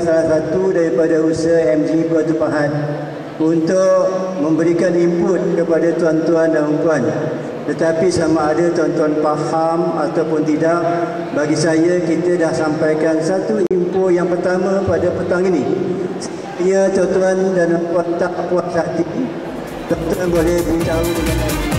salah satu daripada usaha MG Pertubahan untuk memberikan input kepada tuan-tuan dan puan-puan tetapi sama ada tuan-tuan faham ataupun tidak bagi saya kita dah sampaikan satu info yang pertama pada petang ini. Ya tuan-tuan dan puan tak puas hati tuan-tuan boleh beritahu dengan